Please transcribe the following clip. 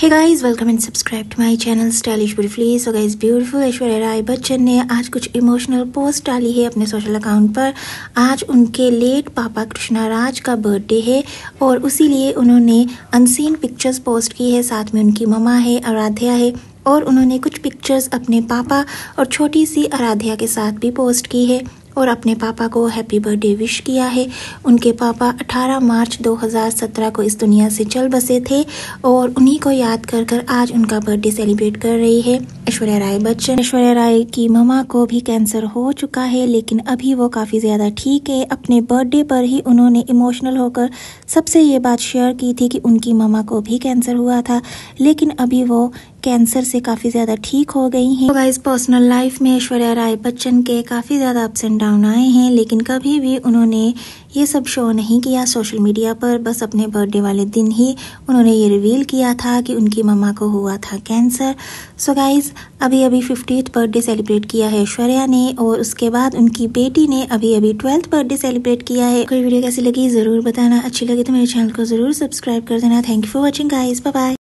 Hey guys welcome and subscribe to my channel stylish beautifully so guys beautiful Aishwarya Rai Bachchan ने आज कुछ emotional post डाली है अपने सोशल अकाउंट पर। आज उनके लेट पापा कृष्णा राज का बर्थडे है और उसी लिए उन्होंने अनसीन पिक्चर्स पोस्ट की है। साथ में उनकी ममा है, आराध्या है और उन्होंने कुछ पिक्चर्स अपने पापा और छोटी सी आराध्या के साथ भी पोस्ट की है। और अपने पापा को हैप्पी बर्थडे विश किया है। उनके पापा 18 मार्च 2017 को इस दुनिया से चल बसे थे और उन्हीं को याद कर कर आज उनका बर्थडे सेलिब्रेट कर रही है। ऐश्वर्या राय बच्चन। ऐश्वर्या राय की ममा को भी कैंसर हो चुका है, लेकिन अभी वो काफ़ी ज़्यादा ठीक है। अपने बर्थडे पर ही उन्होंने इमोशनल होकर सबसे ये बात शेयर की थी कि उनकी ममा को भी कैंसर हुआ था, लेकिन अभी वो कैंसर से काफ़ी ज़्यादा ठीक हो गई हैं। गाइस पर्सनल लाइफ में ऐश्वर्या राय बच्चन के काफ़ी ज़्यादा अप्स एंड डाउन आए हैं, लेकिन कभी भी उन्होंने ये सब शो नहीं किया सोशल मीडिया पर, बस अपने बर्थडे वाले दिन ही उन्होंने ये रिवील किया था कि उनकी मम्मा को हुआ था कैंसर सो गाइस अभी अभी फिफ्टी बर्थडे सेलिब्रेट किया है ऐश्वर्या ने और उसके बाद उनकी बेटी ने अभी अभी ट्वेल्थ बर्थडे सेलिब्रेट किया है। कोई वीडियो कैसी लगी, ज़रूर बताना। अच्छी लगी तो मेरे चैनल को ज़रूर सब्सक्राइब कर देना। Thank you for watching guys bye